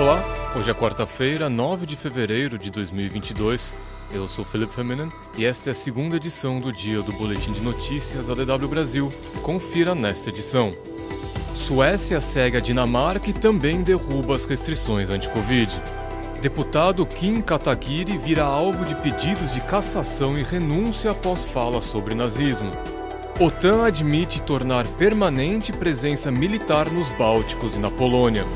Olá, hoje é quarta-feira, 9 de fevereiro de 2022. Eu sou Felipe Feminen e esta é a segunda edição do dia do Boletim de Notícias da DW Brasil. Confira nesta edição. Suécia segue a Dinamarca e também derruba as restrições anti-Covid. Deputado Kim Kataguiri vira alvo de pedidos de cassação e renúncia após fala sobre nazismo. OTAN admite tornar permanente presença militar nos Bálticos e na Polônia.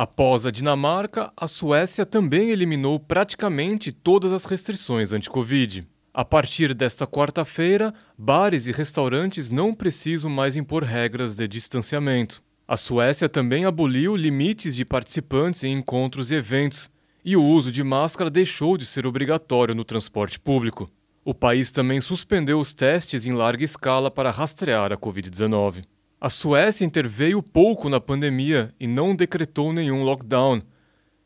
Após a Dinamarca, a Suécia também eliminou praticamente todas as restrições anti-Covid. A partir desta quarta-feira, bares e restaurantes não precisam mais impor regras de distanciamento. A Suécia também aboliu limites de participantes em encontros e eventos, e o uso de máscara deixou de ser obrigatório no transporte público. O país também suspendeu os testes em larga escala para rastrear a Covid-19. A Suécia interveio pouco na pandemia e não decretou nenhum lockdown.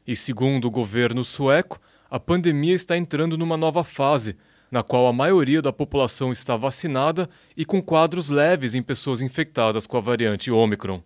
E segundo o governo sueco, a pandemia está entrando numa nova fase, na qual a maioria da população está vacinada e com quadros leves em pessoas infectadas com a variante Omicron.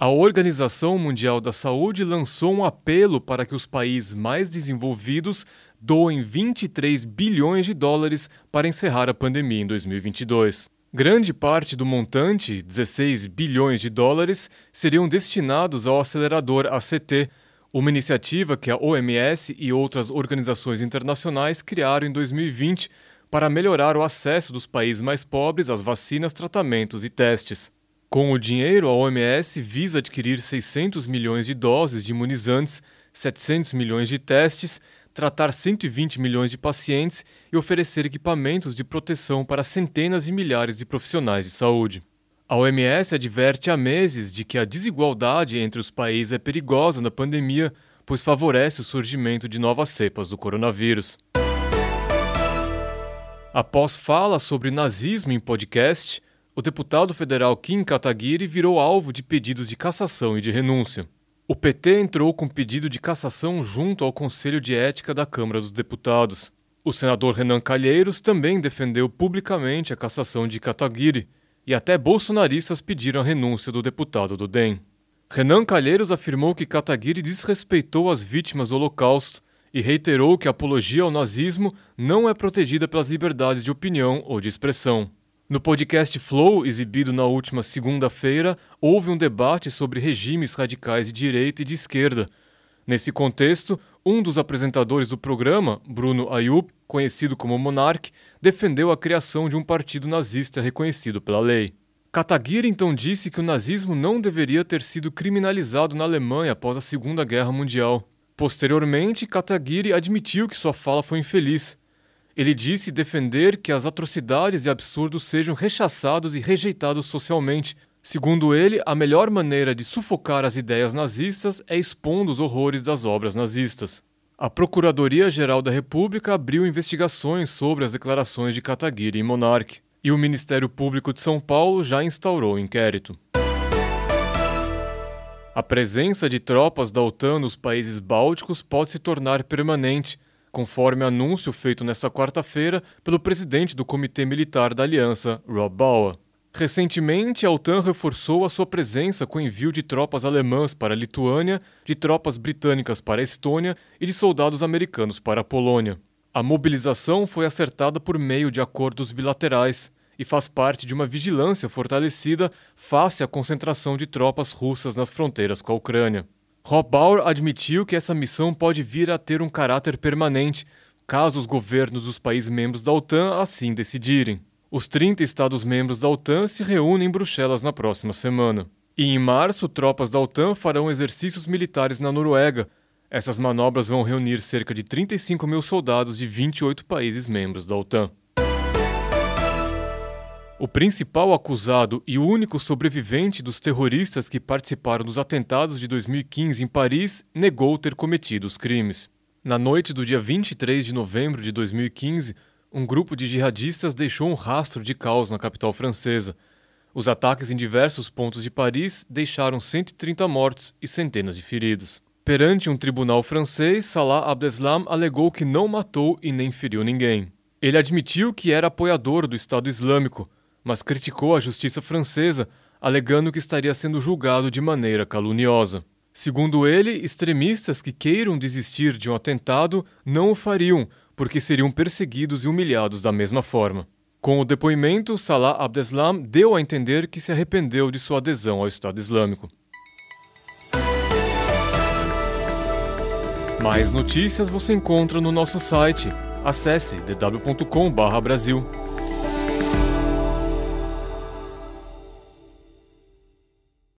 A Organização Mundial da Saúde lançou um apelo para que os países mais desenvolvidos doem 23 bilhões de dólares para encerrar a pandemia em 2022. Grande parte do montante, 16 bilhões de dólares, seriam destinados ao acelerador ACT, uma iniciativa que a OMS e outras organizações internacionais criaram em 2020 para melhorar o acesso dos países mais pobres às vacinas, tratamentos e testes. Com o dinheiro, a OMS visa adquirir 600 milhões de doses de imunizantes, 700 milhões de testes tratar 120 milhões de pacientes e oferecer equipamentos de proteção para centenas de milhares de profissionais de saúde. A OMS adverte há meses de que a desigualdade entre os países é perigosa na pandemia, pois favorece o surgimento de novas cepas do coronavírus. Após fala sobre nazismo em podcast, o deputado federal Kim Kataguiri virou alvo de pedidos de cassação e de renúncia. O PT entrou com pedido de cassação junto ao Conselho de Ética da Câmara dos Deputados. O senador Renan Calheiros também defendeu publicamente a cassação de Kataguiri, e até bolsonaristas pediram a renúncia do deputado do DEM. Renan Calheiros afirmou que Kataguiri desrespeitou as vítimas do Holocausto e reiterou que a apologia ao nazismo não é protegida pelas liberdades de opinião ou de expressão. No podcast Flow, exibido na última segunda-feira, houve um debate sobre regimes radicais de direita e de esquerda. Nesse contexto, um dos apresentadores do programa, Bruno Ayub, conhecido como Monark, defendeu a criação de um partido nazista reconhecido pela lei. Kataguiri então disse que o nazismo não deveria ter sido criminalizado na Alemanha após a Segunda Guerra Mundial. Posteriormente, Kataguiri admitiu que sua fala foi infeliz ele disse defender que as atrocidades e absurdos sejam rechaçados e rejeitados socialmente. Segundo ele, a melhor maneira de sufocar as ideias nazistas é expondo os horrores das obras nazistas. A Procuradoria-Geral da República abriu investigações sobre as declarações de Kataguiri e Monarque, e o Ministério Público de São Paulo já instaurou o inquérito. A presença de tropas da OTAN nos países bálticos pode se tornar permanente, conforme anúncio feito nesta quarta-feira pelo presidente do Comitê Militar da Aliança, Rob Bauer. Recentemente, a OTAN reforçou a sua presença com envio de tropas alemãs para a Lituânia, de tropas britânicas para a Estônia e de soldados americanos para a Polônia. A mobilização foi acertada por meio de acordos bilaterais e faz parte de uma vigilância fortalecida face à concentração de tropas russas nas fronteiras com a Ucrânia. Rob Bauer admitiu que essa missão pode vir a ter um caráter permanente, caso os governos dos países membros da OTAN assim decidirem. Os 30 Estados-membros da OTAN se reúnem em Bruxelas na próxima semana. E em março, tropas da OTAN farão exercícios militares na Noruega. Essas manobras vão reunir cerca de 35 mil soldados de 28 países membros da OTAN. O principal acusado e o único sobrevivente dos terroristas que participaram dos atentados de 2015 em Paris negou ter cometido os crimes. Na noite do dia 23 de novembro de 2015, um grupo de jihadistas deixou um rastro de caos na capital francesa. Os ataques em diversos pontos de Paris deixaram 130 mortos e centenas de feridos. Perante um tribunal francês, Salah Abdeslam alegou que não matou e nem feriu ninguém. Ele admitiu que era apoiador do Estado Islâmico, mas criticou a justiça francesa, alegando que estaria sendo julgado de maneira caluniosa. Segundo ele, extremistas que queiram desistir de um atentado não o fariam, porque seriam perseguidos e humilhados da mesma forma. Com o depoimento, Salah Abdeslam deu a entender que se arrependeu de sua adesão ao Estado Islâmico. Mais notícias você encontra no nosso site. Acesse dw.com/brasil.